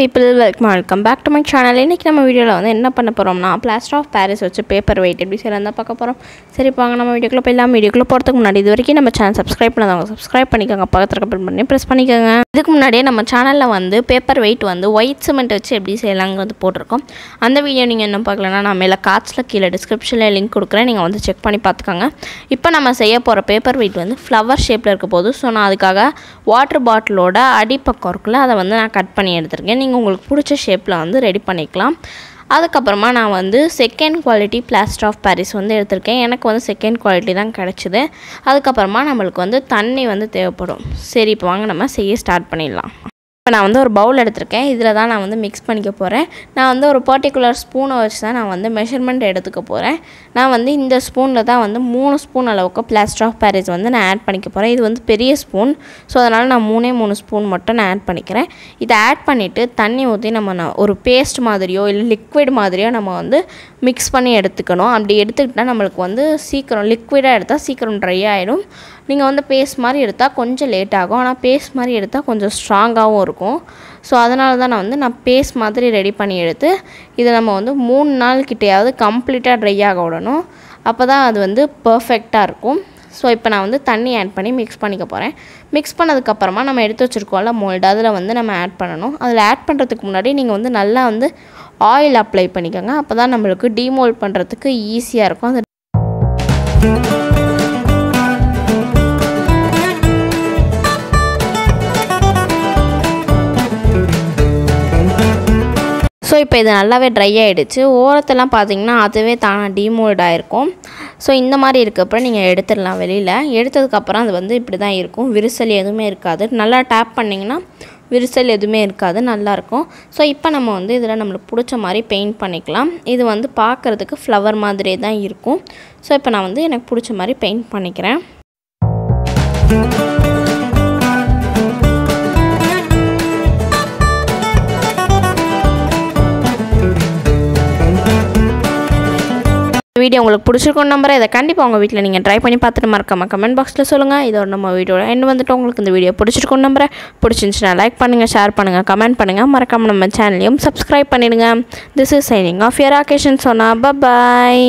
People welcome welcome back to my channel இன்றைக்கி நம்ம வீடியோவில் வந்து என்ன பண்ண போகிறோம்னா பிளாஸ்டர் ஆஃப் பேரிஸ் வச்சு பேப்பர் வெயிட் எப்படி செய்யலாம் தான் பார்க்க போகிறோம் சரி பாங்க நம்ம வீடியோக்குள்ளே போயிடலாம். வீடியோக்குள்ளே போகிறதுக்கு முன்னாடி இது வரைக்கும் நம்ம சேனல் சப்ஸ்கிரைப் பண்ணாதவங்க சப்ஸ்கிரைப் பண்ணிக்கோங்க. பக்கத்தில் கப்பல் பண்ணி ப்ரெஸ் பண்ணிக்கோங்க. இதுக்கு முன்னாடியே நம்ம சேனலில் வந்து பேப்பர் வெயிட் வந்து ஒயிட் சிமெண்ட் வச்சு எப்படி செய்யலாங்கிறது போட்டிருக்கோம். அந்த வீடியோ நீங்கள் என்ன பார்க்கலன்னா நான் மேலே காட்ஸில் கீழே டிஸ்கிரிப்ஷனில் லிங்க் கொடுக்குறேன். நீங்கள் வந்து செக் பண்ணி பார்த்துக்கோங்க. இப்போ நம்ம செய்ய போகிற பேப்பர் வெயிட் வந்து ஃப்ளவர் ஷேப்பில் இருக்க போது ஸோ நான் அதுக்காக வாட்டர் பாட்டிலோட அடிப்பக்கம் இருக்குல்ல அதை வந்து நான் கட் பண்ணி எடுத்திருக்கேன். நீங்கள் உங்களுக்கு பிடிச்ச ஷேப்பில் வந்து ரெடி பண்ணிக்கலாம். அதுக்கப்புறமா நான் வந்து second quality plaster of Paris வந்து எடுத்திருக்கேன். எனக்கு வந்து செகண்ட் குவாலிட்டி தான் கிடச்சிது. அதுக்கப்புறமா நம்மளுக்கு வந்து தண்ணி வந்து தேவைப்படும். சரி இப்போ வாங்க நம்ம செய்ய ஸ்டார்ட் பண்ணிடலாம். இப்போ நான் வந்து ஒரு பவுல் எடுத்திருக்கேன். இதில் தான் நான் வந்து மிக்ஸ் பண்ணிக்க போகிறேன் நான் வந்து ஒரு பர்டிகுலர் ஸ்பூனை வச்சு தான் நான் வந்து மெஷர்மெண்ட் எடுத்துக்க போகிறேன் நான் வந்து இந்த ஸ்பூனில் தான் வந்து மூணு ஸ்பூன் அளவுக்கு பிளாஸ்டர் ஆஃப் பேரிஸ் வந்து நான் ஆட் பண்ணிக்க போகிறேன் இது வந்து பெரிய ஸ்பூன் ஸோ அதனால் நான் மூணே மூணு ஸ்பூன் மட்டும் நான் ஆட் பண்ணிக்கிறேன். இதை ஆட் பண்ணிவிட்டு தண்ணி ஊற்றி நம்ம ஒரு பேஸ்ட் மாதிரியோ இல்லை லிக்விட் மாதிரியோ நம்ம வந்து மிக்ஸ் பண்ணி எடுத்துக்கணும். அப்படி எடுத்துக்கிட்டால் நம்மளுக்கு வந்து சீக்கிரம் லிக்விடாக எடுத்தால் சீக்கிரம் ட்ரை ஆகிடும் நீங்கள் வந்து பேஸ்ட் மாதிரி எடுத்தால் கொஞ்சம் லேட் ஆகும். ஆனால் பேஸ்ட் மாதிரி எடுத்தால் கொஞ்சம் ஸ்ட்ராங்காகவும் இருக்கும். ஸோ அதனால தான் நான் வந்து நான் பேஸ்ட் மாதிரி ரெடி பண்ணி எடுத்து இதை நம்ம வந்து மூணு நாள் கிட்டேயாவது கம்ப்ளீட்டாக ட்ரை ஆக விடணும். அப்போ தான் அது வந்து பர்ஃபெக்டாக இருக்கும். ஸோ இப்போ நான் வந்து தண்ணி ஆட் பண்ணி மிக்ஸ் பண்ணிக்க போகிறேன் மிக்ஸ் பண்ணதுக்கப்புறமா நம்ம எடுத்து வச்சுருக்கோம்ல மோல்டு அதில் வந்து நம்ம ஆட் பண்ணணும். அதில் ஆட் பண்ணுறதுக்கு முன்னாடி நீங்கள் வந்து நல்லா வந்து ஆயில் அப்ளை பண்ணிக்கோங்க. அப்போ தான் நம்மளுக்கு டீமோல்ட் பண்ணுறதுக்கு ஈஸியாக இருக்கும். அந்த ஸோ இப்போ இது நல்லாவே ட்ரை ஆகிடுச்சு ஓரத்தெல்லாம் பார்த்தீங்கன்னா அதுவே தானாக டீமோல்ட் ஆகிருக்கும் ஸோ இந்த மாதிரி இருக்கப்புறம் நீங்கள் எடுத்துடலாம் வெளியில். எடுத்ததுக்கப்புறம் அது வந்து இப்படி தான் இருக்கும். விரிசல் எதுவுமே இருக்காது. நல்லா டேப் பண்ணிங்கன்னா விரிசல் எதுவுமே இருக்காது. நல்லாயிருக்கும் ஸோ இப்போ நம்ம வந்து இதில் நம்மளுக்கு பிடிச்ச மாதிரி பெயிண்ட் பண்ணிக்கலாம். இது வந்து பார்க்குறதுக்கு ஃப்ளவர் மாதிரியே தான் இருக்கும். ஸோ இப்போ நான் வந்து எனக்கு பிடிச்ச மாதிரி பெயிண்ட் பண்ணிக்கிறேன். வீடியோ உங்களுக்கு பிடிச்சிருக்கும் நம்பரை இதை கண்டிப்பாக உங்கள் வீட்டில் நீங்கள் ட்ரை பண்ணி பார்த்துட்டு மறக்காம கமெண்ட் பாக்ஸில் சொல்லுங்கள் இதோட நம்ம வீடியோட எண்ட் வந்துட்டு உங்களுக்கு இந்த வீடியோ பிடிச்சிருக்கும் நம்பரை பிடிச்சிருந்துச்சுன்னா லைக் பண்ணுங்கள் ஷேர் பண்ணுங்கள் கமெண்ட் பண்ணுங்கள் மறக்காம நம்ம சேனலையும் சப்ஸ்கிரைப் பண்ணிடுங்க. This is signing off your ஆகேஷன் சொன்னா பாய்